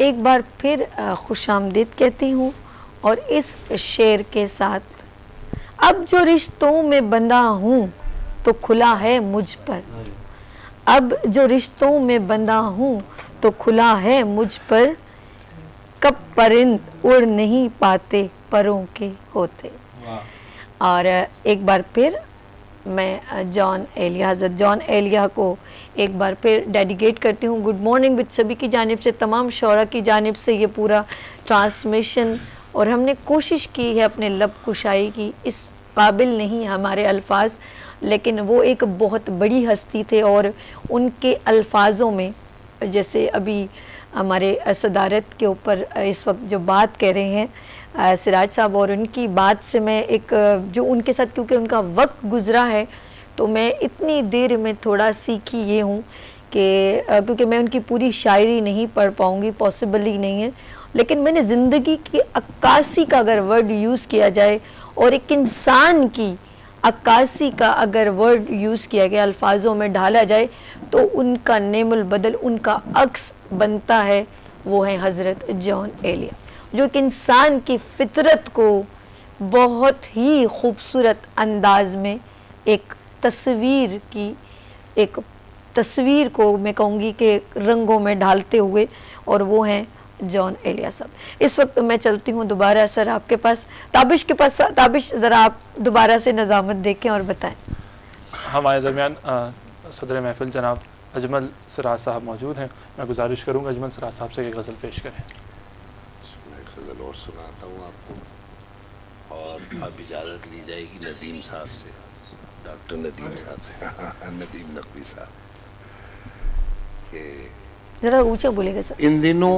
एक बार फिर खुश आमदीद कहती हूँ और इस शेर के साथ अब जो रिश्तों में बंधा हूँ तो खुला है मुझ पर। अब जो रिश्तों में बंधा हूँ तो खुला है मुझ पर। कब परिंद उड़ नहीं पाते परों के होते। और एक बार फिर मैं जॉन एलिया हज़रत जॉन एलिया को एक बार फिर डेडिकेट करती हूँ। गुड मॉर्निंग विद सभी की जानब से, तमाम शरा की जानब से ये पूरा ट्रांसमिशन। और हमने कोशिश की है अपने लब कुशाई की। इस काबिल नहीं हमारे अल्फाज, लेकिन वो एक बहुत बड़ी हस्ती थे और उनके अल्फाजों में, जैसे अभी हमारे सदारत के ऊपर इस वक्त जो बात कह रहे हैं सिराज साहब, और उनकी बात से मैं एक जो उनके साथ, क्योंकि उनका वक्त गुज़रा है तो मैं इतनी देर में थोड़ा सीखी ये हूँ कि क्योंकि मैं उनकी पूरी शायरी नहीं पढ़ पाऊँगी पॉसिबल ही नहीं है। लेकिन मैंने ज़िंदगी की अक्कासी का अगर वर्ड यूज़ किया जाए, और एक इंसान की अक्कासी का अगर वर्ड यूज़ किया गया, अल्फाजों में ढाला जाए तो उनका नेमुल बदल, उनका अक्स बनता है, वो है हज़रत जॉन एलिया जो एक इंसान की फितरत को बहुत ही खूबसूरत अंदाज में एक तस्वीर की, एक तस्वीर को मैं कहूँगी कि रंगों में ढालते हुए और वो हैं जॉन एलिया साहब इस वक्त मैं चलती हूँ दोबारा सर आपके पास। ताबिश के पास, ताबिश ज़रा आप दोबारा से नज़ामत देखें और बताएँ। हमारे दरमियान सदर महफिल जनाब अजमल सराज साहब मौजूद हैं। मैं गुजारिश करूँगा अजमल सराज साहब से एक गज़ल पेश करें। और सुनाता हूँ आपको। और अब इजाज़त ली जाएगी नदीम साहब से। डॉक्टर नदीम साहब से। नदीम नकवी साहब के जरा ऊँचा बोलेगा सर। इन दिनों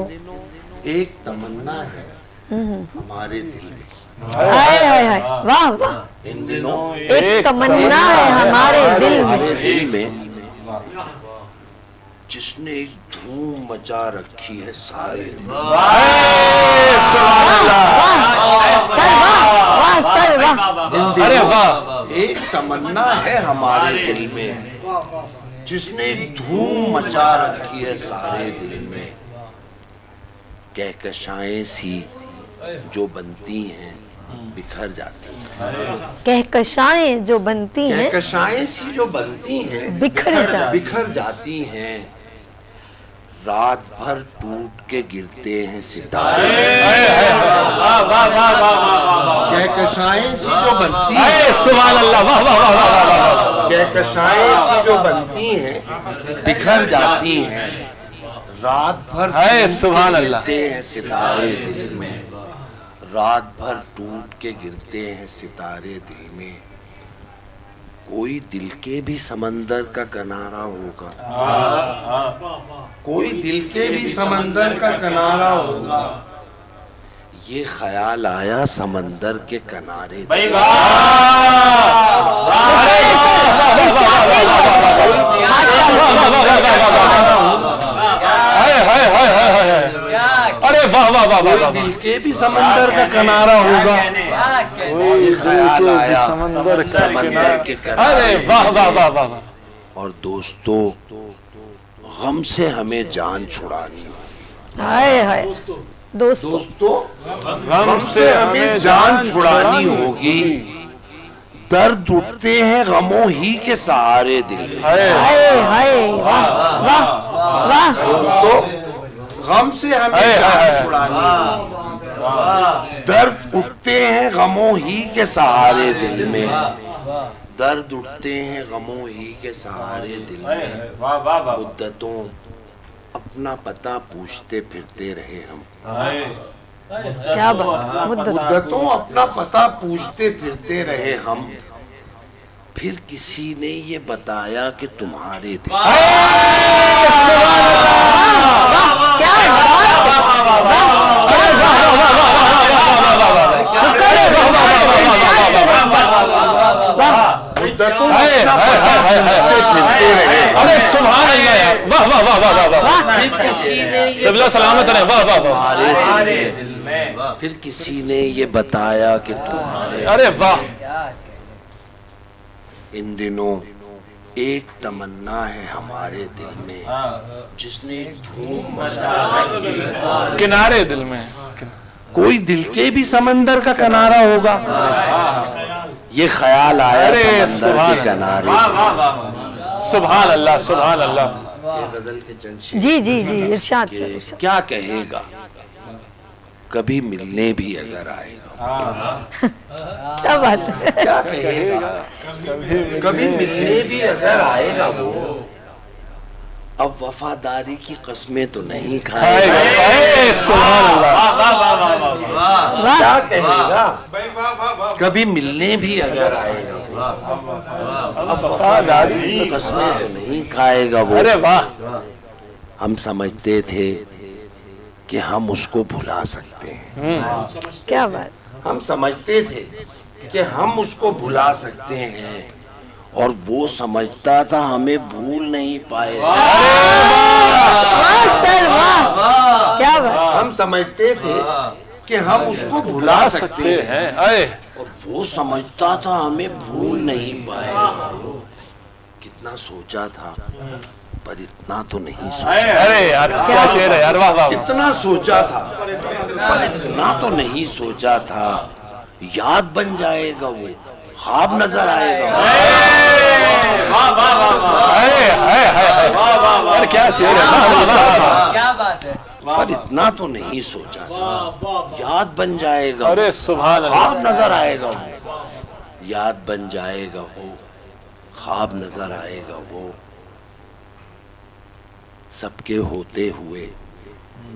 एक तमन्ना है हमारे दिल में। हाय हाय हाय वाह वाह। इन दिनों एक तमन्ना है हमारे दिल में। हमारे दिल में जिसने इस धूम मचा रखी है सारे दिन। वाह। अरे वाह एक तमन्ना है हमारे दिल में जिसने धूम मचा रखी है सारे दिल में कहकशाएँ सी जो बनती हैं बिखर जाती हैं कहकशाएँ जो बनती हैं कहकशाएँ सी जो बनती हैं बिखर बिखर जाती हैं रात भर टूट के गिरते हैं सितारे कहकशाएँ सी जो बनती हैं सुभान अल्लाह वाह वाह वाह वाह वाह कहकशाएँ सी जो बनती हैं बिखर जाती हैं रात भर है सुभान अल्लाह। गिरते हैं सितारे दिल में रात भर टूट के गिरते हैं सितारे दिल में कोई दिल के भी समंदर का किनारा होगा। कोई दिल के भी समंदर का किनारा होगा। ये ख्याल आया समंदर के किनारे हाय हाय हाय हाय हाय हाय। अरे वाह वाह वाह वाह दिल के भी समंदर का किनारा होगा। समंदर का समंदर के अरे वाह वाह वाह वाह और दोस्तों गम से हमें जान छुड़ानी। हाय हाय। दोस्तों। दोस्तों। गम से हमें जान छुड़ानी। होगी। दर्द उठते हैं गमों ही के सहारे दिल हाय। हाय हाय। वाह वाह वाह। दोस्तों गम से हमें हाय, हाय, हाय। जान छुड़ानी होगी। दर्द उठते हैं गमों ही के सहारे दिल में। दर्द उठते हैं गमों ही के सहारे दिल में। मुद्दतों अपना पता पूछते फिरते रहे हम। क्या मुद्दतों। अपना पता पूछते फिरते रहे हम। फिर किसी ने ये बताया कि तुम्हारे दिल क्या बात अरे सुभान अल्लाह यार वाह वाह वाह वाह वाह वाह फिर किसी ने ये सलामत रहे वाह वाह वाह तुम्हारे दिल में फिर किसी ने ये बताया कि तुम्हारे अरे वाह इन दिनों एक तमन्ना है हमारे दिल में जिसने धूम मचा किनारे दिल में कोई दिल के भी समंदर का किनारा होगा ये ख्याल आया समंदर सुभान के किनारे। सुभान अल्लाह सुभान अल्लाह। ये गज़ल के चंद जी जी जी इरशाद से इरशाद। क्या कहेगा? कभी मिलने भी अगर आएगा। क्या बात है। क्या कहेगा? कभी मिलने भी अगर आएगा वो। अब वफादारी की कस्में तो नहीं खाएगा। खाएगा। ए, सुभान अल्लाह वाह क्या कहेगा? कभी मिलने भी अगर आएगा। अब वफादारी की कस्में तो नहीं खाएगा वो। अरे वाह। हम समझते थे कि हम उसको भुला सकते हैं। क्या बात। हम समझते थे कि हम उसको भुला सकते हैं। और वो समझता था हमें भूल नहीं पाएगा वाह सर वाह। क्या हम समझते थे कि हम उसको भुला सकते हैं। हैं। और वो समझता था हमें भूल नहीं पाएगा कितना सोचा था पर इतना तो नहीं सोचा। अरे यार क्या शेर है? यार वाह वाह। इतना सोचा था पर इतना तो नहीं सोचा था। याद बन जाएगा वो। ख्वाब नज़र आएगा। अरे हाय हाय हाय यार क्या शेर है? वाह वाह वाह वाह। क्या बात है। पर इतना तो नहीं सोचा याद बन जाएगा। अरे अल्लाह। ख्वाब नज़र आएगा वो। याद बन जाएगा वो। ख्वाब नज़र आएगा वो। सबके होते हुए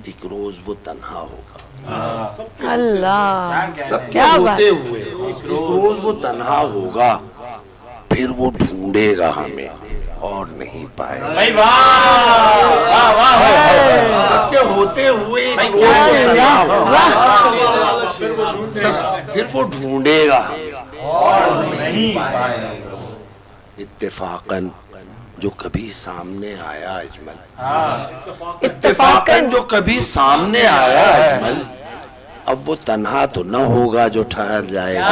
एक रोज वो तन्हा होगा। अल्लाह। सब क्या होते हुए? एक रोज वो तन्हा होगा फिर वो ढूंढेगा हमें और नहीं पाएगा। भाई वाह वाह वाह वाह सबके होते हुए सब फिर वो ढूंढेगा। और नहीं पाएगा। इत्तेफाकन। जो कभी सामने आया अजमल। इतफाकन जो कभी सामने आया अजमल अब वो तनहा तो न होगा जो ठहर जाएगा।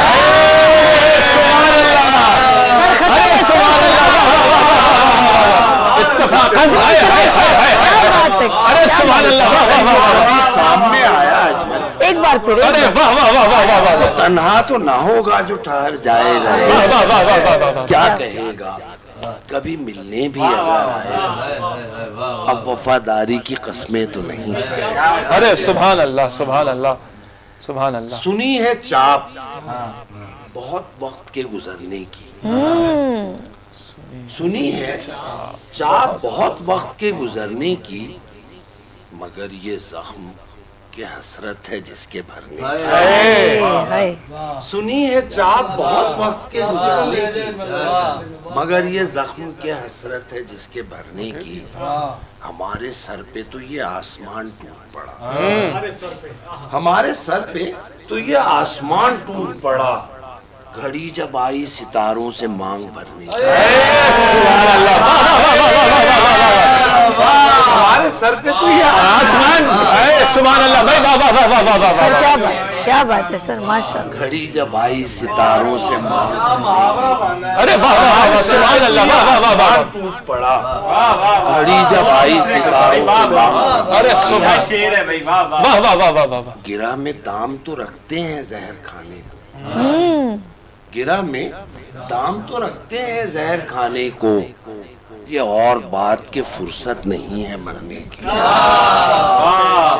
अरे सामने आया अजमल। एक बार फिर अरे वाह वाह वाह वाह वाह वाह तन्हा तो ना होगा जो ठहर जाएगा वाह वाह वाह वाह वाह वाह क्या कहेगा कभी मिलने भी अगर आएगा अब वफादारी की कस्में तो नहीं अरे सुभान अल्लाह सुभान अल्लाह सुभान अल्लाह सुनी है चाप बहुत वक्त के गुजरने की सुनी है चाप बहुत वक्त के गुजरने की मगर ये जख्म के हसरत है जिसके भरने की। हाय। हाय। सुनी है चाप बहुत वक्त के गुजरने की मगर ये जख्म के हसरत है जिसके भरने की। हमारे सर पे तो ये आसमान टूट पड़ा। हमारे सर पे। तो ये आसमान टूट पड़ा। घड़ी जब आई सितारों से मांग भरने की। हमारे सर पे तो ये आसमान है सुबह अल्लाह भाई वाह वाह वाह वाह वाह क्या बात क्या बात है सर माशा घड़ी जब आई सितारों से अरे वाह वाह वाह वाह वाह वाह टूट पड़ा घड़ी जब आई सितारों से अरे सुबह शेर है भाई वाह वाह वाह वाह वाह गिरा में दाम तो रखते हैं जहर खाने को गिरा में दाम तो रखते हैं जहर खाने को ये और बात के फुर्सत नहीं है मरने की।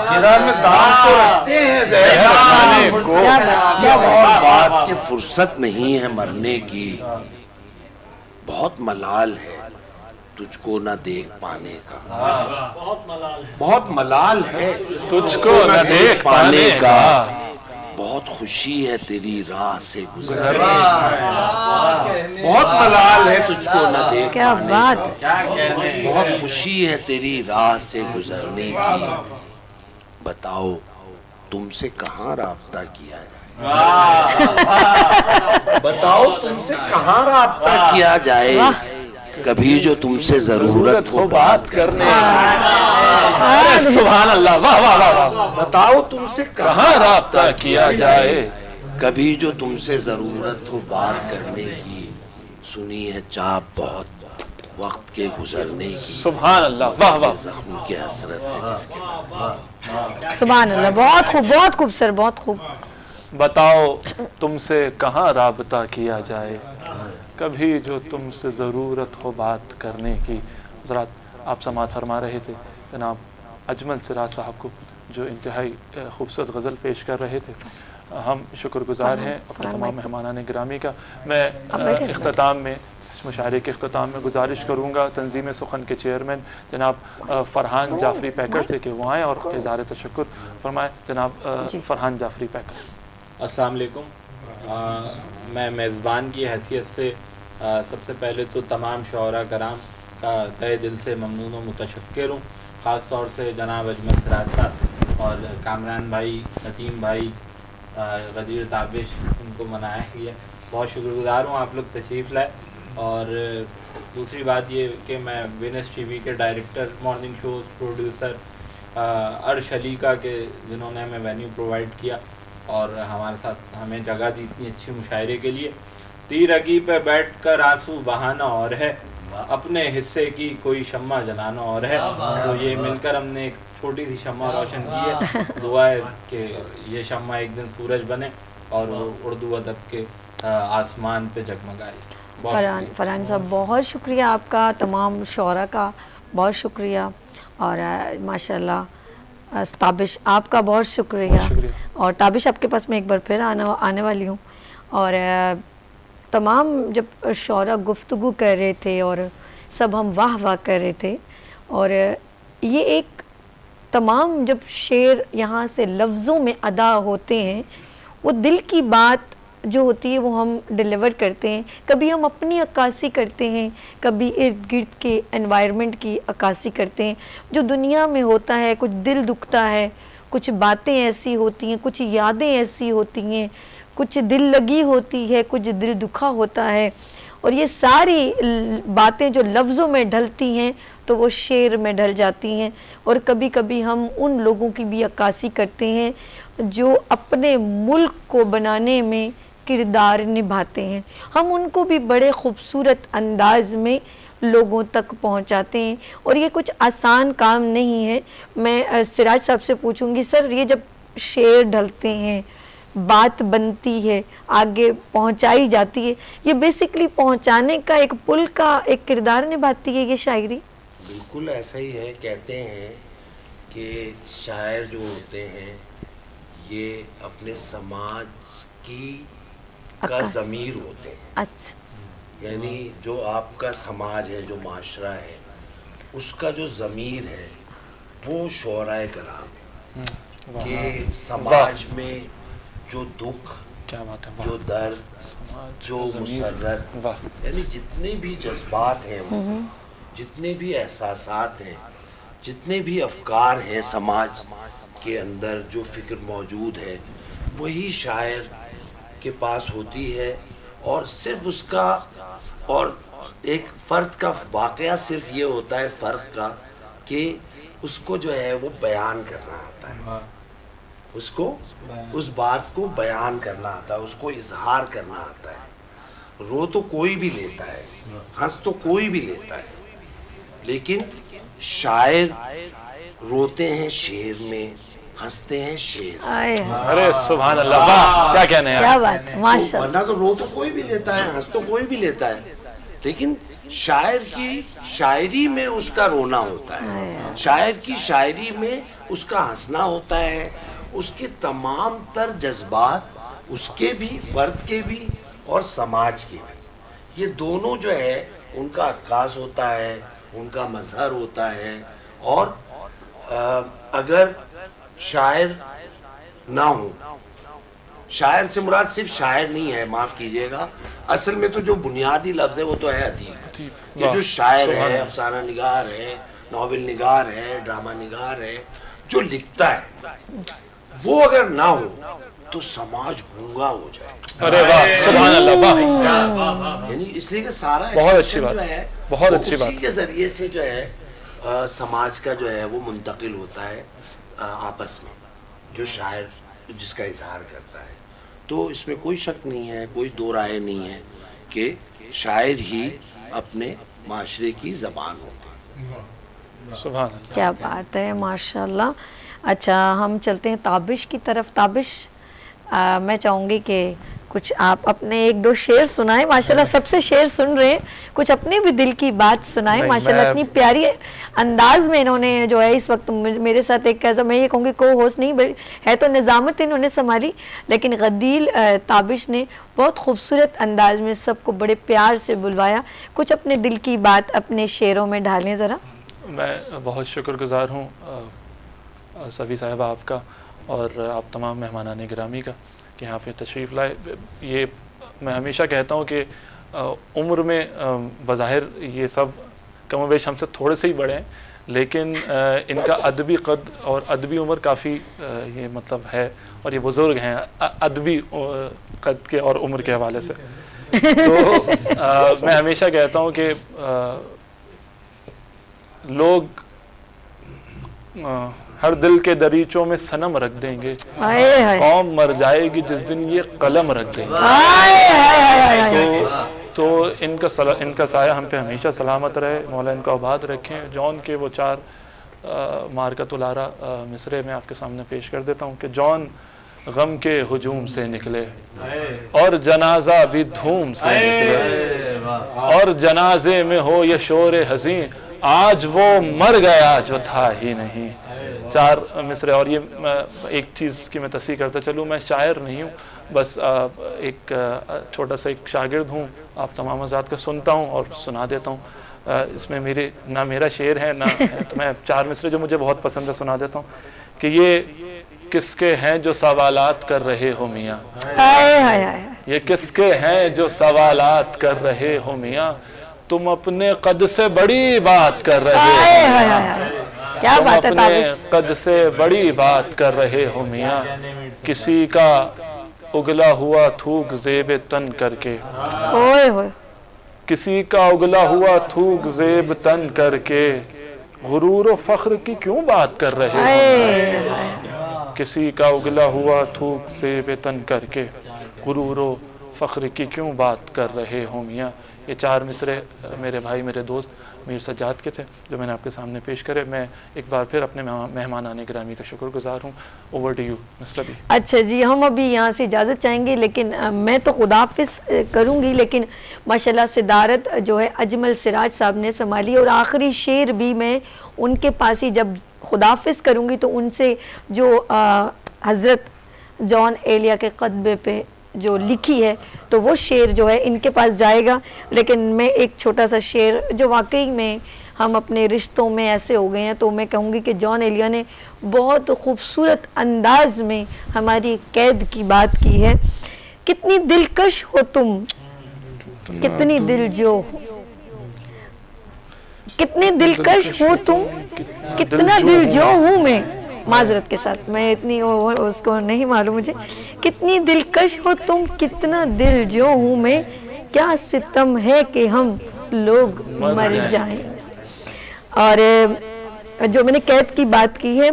गिरा में दाम तो रखते हैं जहर को। ये और बात की फुर्सत नहीं है मरने की। बहुत मलाल है तुझको न देख पाने का। बहुत मलाल है। तुझको न देख पाने का। बहुत खुशी है तेरी राह से गुजर बहुत मलाल है तुझको न देख क्या बात का। क्या कहने? बहुत खुशी है तेरी राह से गुजरने की। बताओ तुमसे कहाँ राबता किया जाए? बताओ तुमसे कहाँ राबता किया जाए? कभी जो तुमसे ज़रूरत हो बात करने। सुभान अल्लाह वाह वाह वाह वाह। बताओ तुमसे कहाँ राब्ता किया जाए? कभी जो तुमसे ज़रूरत हो बात करने की सुनी है चाप बहुत वक्त के गुजरने की। सुबह अल्लाह वाह। वाह जख्म की हसरत है जिसके सुबह अल्लाह बहुत खूब बहुत खूब सर बहुत खूब। बताओ तुमसे कहाँ राबता किया जाए? कभी जो तुमसे ज़रूरत हो बात करने की। ज़रा आप समात फरमा रहे थे जनाब अजमल सिराज साहब को जो इंतहाई खूबसूरत गज़ल पेश कर रहे थे। हम शुक्रगुजार हैं अपने तमाम मेहमान ग्रामी का। मैं अख्ताम में मुशारे के अख्ताम में गुजारिश करूँगा तंजीम सुखन के चेयरमैन जनाब फ़रहान जाफरी पैकर से कि वो आएँ और इज़ार तशक्र फरमाएँ। जनाब फ़रहान जाफरी पैकर। असलकुम मैं मेज़बान की हैसियत से आ, सबसे पहले तो तमाम शरा कराम का तय दिल से ममनून मुतशक्र हूँ। ख़ास तौर से जनाब अजमल सराज साहब और कामरान भाई नदीम भाई गदीर ताबिश उनको मनाया गया। बहुत शुक्रगुजार हूँ आप लोग तशरीफ़ लाए। और दूसरी बात ये कि मैं विनस टीवी के director morning shows producer Arsh Ali का के जिन्होंने हमें वेन्यू प्रोवाइड किया और हमारे साथ हमें जगह दी इतनी अच्छी मुशायरे के लिए। तीर अगी पे बैठ कर आँसू बहाना और है। अपने हिस्से की कोई शम्मा जलाना और है। तो ये मिलकर हमने एक छोटी सी शम्मा रोशन की है। दुआ है कि ये शम्मा एक दिन सूरज बने और वो उर्दू अदब के आसमान पे जगमगाए। फरहान फरहान साहब बहुत शुक्रिया आपका तमाम शरा का बहुत शुक्रिया। और माशाल्लाह ताबिश आपका बहुत शुक्रिया। और ताबिश आपके पास मैं एक बार फिर आना, आने वाली हूँ। और तमाम जब शरा गुफ्तु कर रहे थे और सब हम वाह वाह कर रहे थे। और, ये एक तमाम जब शेर यहाँ से लफ्ज़ों में अदा होते हैं, वो दिल की बात जो होती है वो हम डिलीवर करते हैं। कभी हम अपनी अक्सी करते हैं, कभी इर्द गिर्द के एनवायरनमेंट की अक्सी करते हैं। जो दुनिया में होता है, कुछ दिल दुखता है कुछ बातें ऐसी होती हैं, कुछ यादें ऐसी होती हैं, कुछ दिल लगी होती है, कुछ दिल दुखा होता है। और ये सारी बातें जो लफ्ज़ों में ढलती हैं तो वो शेर में ढल जाती हैं। और कभी कभी हम उन लोगों की भी अक्कासी करते हैं, जो अपने मुल्क को बनाने में किरदार निभाते हैं। हम उनको भी बड़े खूबसूरत अंदाज में लोगों तक पहुंचाते हैं। और ये कुछ आसान काम नहीं है। मैं सिराज साहब से पूछूँगी सर ये जब शेर ढलते हैं बात बनती है आगे पहुंचाई जाती है ये बेसिकली पहुँचाने का एक पुल का एक किरदार निभाती है ये शायरी? बिल्कुल ऐसा ही है। कहते हैं कि शायर जो होते हैं ये अपने समाज की का ज़मीर होते हैं। अच्छा। यानी जो आपका समाज है जो माशरा है उसका जो ज़मीर है वो शराय कराम हम्म, कि समाज में जो दुख क्या बात है जो दर्द जो मुसरत यानी जितने भी जज्बात हैं वो हम्म। जितने भी एहसास हैं जितने भी अफकार हैं समाज के अंदर जो फ़िक्र मौजूद है वही शायर के पास होती है और सिर्फ़ उसका और एक फ़र्द का वाक़ सिर्फ़ ये होता है फ़र्क का कि उसको जो है वो बयान करना आता है। हाँ। उसको उस बात को बयान करना आता है उसको इजहार करना आता है। रो तो कोई भी लेता है हंस तो कोई भी लेता है। लेकिन शायर रोते हैं शेर में हँसते हैं शेर। अरे सुबह अल्लाह वाह क्या कहने हैं? क्या बात माशा वरना तो रो तो कोई भी लेता है हंस तो कोई भी लेता है। लेकिन शायर की शायरी में उसका रोना होता है। शायर की शायरी में उसका हंसना होता है। उसके तमाम तर जज्बात उसके भी फर्द के भी और समाज के भी। ये दोनों जो है उनका अक्कास होता है उनका मजहर होता है। और आ, अगर शायर ना हो। शायर से मुराद सिर्फ़ शायर नहीं है माफ़ कीजिएगा। असल में तो जो बुनियादी लफ्ज़ है वो तो है अदीब ये जो शायर है अफसाना निगार है नावल निगार है ड्रामा निगार है जो लिखता है वो अगर ना हो तो समाज गूँगा हो जाए। अरे वाह सुभान अल्लाह वाह। यानी इसलिए कि सारा बहुत अच्छी बात है बहुत अच्छी बात। के ज़रिए से जो है आ, समाज का जो है वो मुंतकिल होता है आ, आपस में जो शायर जिसका इजहार करता है। तो इसमें कोई शक नहीं है कोई दो राय नहीं है कि शायर ही अपने माशरे की जबान होते क्या बात है माशाल्लाह। अच्छा हम चलते हैं ताबिश की तरफ़। ताबिश आ, मैं चाहूँगी कि कुछ आप अपने एक दो शेर सुनाएँ। माशाल्लाह सबसे शेर सुन रहे हैं। कुछ अपने भी दिल की बात सुनाएँ। माशाल्लाह इतनी प्यारी अंदाज में इन्होंने जो है इस वक्त मेरे साथ एक कैसा मैं ये कहूँगी को होस्ट नहीं बल्कि है तो निज़ामत इन्होंने संभाली लेकिन गदील ताबिश ने बहुत खूबसूरत अंदाज में सबको बड़े प्यार से बुलवाया। कुछ अपने दिल की बात अपने शेरों में ढालें ज़रा। मैं बहुत शुक्रगुजार हूँ सभी साहिबा आपका। और आप तमाम मेहमान ने ग्रामी का कि यहाँ पे तशरीफ़ लाए। ये मैं हमेशा कहता हूँ कि उम्र में बज़ाहिर ये सब कम वेश हमसे थोड़े से ही बड़े हैं लेकिन इनका अदबी कद और अदबी उम्र काफ़ी ये मतलब है और ये बुज़ुर्ग हैं अदबी कद के और उम्र के हवाले से। तो अ, मैं हमेशा कहता हूँ कि लोग अ, हर दिल के दरीचों में सनम रख देंगे। हाय हाय कौम मर जाएगी जिस दिन ये कलम रख देंगे। तो तो इनका सला, इनका साया हम पे हमेशा सलामत रहे। मौला इनको आबाद रखें। जॉन के वो चार मारका तुलारा अ, मिसरे में आपके सामने पेश कर देता हूँ कि जॉन गम के हजूम से निकले। और जनाजा भी धूम से निकले। और जनाजे में हो ये शोर हसी आज वो मर गया जो था ही नहीं। चार मिसरे और ये एक चीज़ की मैं तस्वीर करता चलूँ मैं शायर नहीं हूँ बस एक छोटा सा एक शागिर्द हूँ आप तमाम आज़ाद का सुनता हूँ और सुना देता हूँ। इसमें मेरे ना मेरा शेर है ना है, तो मैं चार मिसरे जो मुझे बहुत पसंद है सुना देता हूँ कि ये किसके हैं जो सवालात कर रहे हो मियाँ? ये किसके हैं जो सवालात कर रहे हो मियाँ? तुम अपने कद से बड़ी बात कर रहे हो क्या तुम बात है कद से बड़ी बात कर रहे हो मियाँ। किसी का उगला हुआ थूक जेब तन करके। ओए होए। किसी का उगला हुआ थूक जेब तन करके। गुरूर व फख्र की क्यों बात कर रहे हो? किसी का उगला हुआ थूक से वेतन करके। गुरूर फ़ख्र की क्यों बात कर रहे हो मियाँ? ये चार मिसरे मेरे भाई, मेरे दोस्त मीर सज्जाद के थे, जो मैंने आपके सामने पेश करे। मैं एक बार फिर अपने मेहमान आने ग्रामी का शुक्रगुजार हूँ। ओवर टू यू मिस्टर अच्छा जी, हम अभी यहाँ से इजाज़त चाहेंगे, लेकिन मैं तो खुदाफिस करूँगी, लेकिन माशाल्लाह सिदारत जो है अजमल सिराज साहब ने संभाली। और आखिरी शेर भी मैं उनके पास ही जब खुदाफिज करूँगी तो उनसे जो हज़रत जॉन एलिया के कदबे पे जो लिखी है तो वो शेर जो है इनके पास जाएगा। लेकिन मैं एक छोटा सा शेर जो वाकई में हम अपने रिश्तों में ऐसे हो गए हैं तो मैं कहूँगी कि जॉन एलिया ने बहुत खूबसूरत अंदाज में हमारी कैद की बात की है। कितनी दिलकश हो तुम? कितनी दिल जो कितनी दिलकश हो तुम? कितना दिल जो हूँ मैं? माजरत के साथ। मैं इतनी वो, उसको नहीं मालूम मुझे। कितनी दिलकश हो तुम कितना दिल जो हूँ मैं। क्या सितम है कि हम लोग मर जाएँ। और जो मैंने कैद की बात की है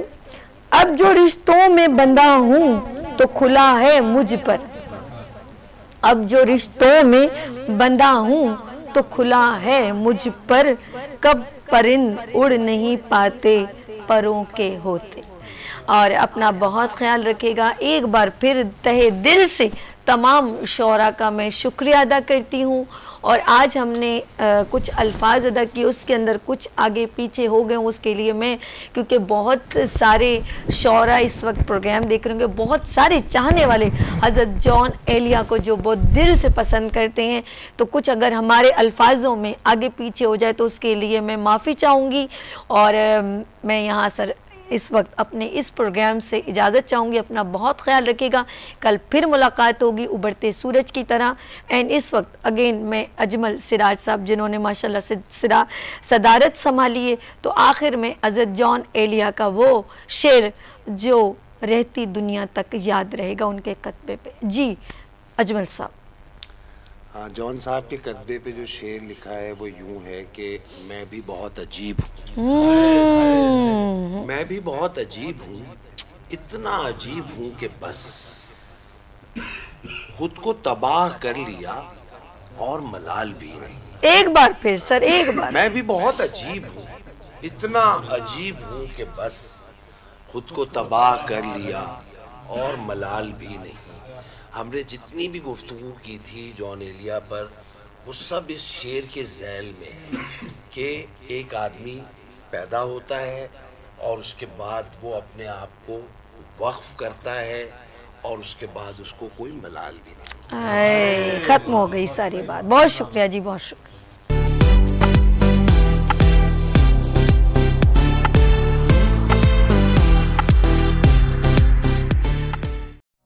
अब जो रिश्तों में बंधा हूँ तो खुला है मुझ पर। अब जो रिश्तों में बंधा हूँ तो खुला है मुझ पर। कब परिंद उड़ नहीं पाते परों के होते। और अपना बहुत ख्याल रखेगा। एक बार फिर तहे दिल से तमाम शौरा का मैं शुक्रिया अदा करती हूँ। और आज हमने अ, कुछ अल्फाज अदा किए उसके अंदर कुछ आगे पीछे हो गए उसके लिए मैं क्योंकि बहुत सारे शौरा इस वक्त प्रोग्राम देख रहे होंगे। बहुत सारे चाहने वाले हज़रत जॉन एलिया को जो बहुत दिल से पसंद करते हैं। तो कुछ अगर हमारे अल्फाजों में आगे पीछे हो जाए तो उसके लिए मैं माफ़ी चाहूँगी। और अ, मैं यहाँ सर इस वक्त अपने इस प्रोग्राम से इजाज़त चाहूँगी, अपना बहुत ख्याल रखिएगा। कल फिर मुलाकात होगी उबरते सूरज की तरह। एंड इस वक्त अगेन मैं अजमल सिराज साहब, जिन्होंने माशाल्लाह से सिरा, सदारत संभाली है तो आखिर में अजत जॉन एलिया का वो शेर जो रहती दुनिया तक याद रहेगा उनके कतबे पे। जी, अजमल साहब। हाँ जॉन साहब के कदबे पे जो शेर लिखा है वो यूँ है कि मैं भी बहुत अजीब हूँ। मैं भी बहुत अजीब हूँ इतना अजीब हूँ कि बस खुद को तबाह कर लिया और मलाल भी नहीं। एक बार फिर सर एक बार। मैं भी बहुत अजीब हूँ इतना अजीब हूँ कि बस खुद को तबाह कर लिया और मलाल भी नहीं। हमने जितनी भी गुफ्तु की थी जॉन एलिया पर, वो सब इस शेर के जैल में है कि एक आदमी पैदा होता है और उसके बाद वो अपने आप को वक्फ करता है और उसके बाद उसको कोई मलाल भी नहीं। खत्म हो गई सारी बात। बहुत शुक्रिया जी, बहुत शुक्रिया।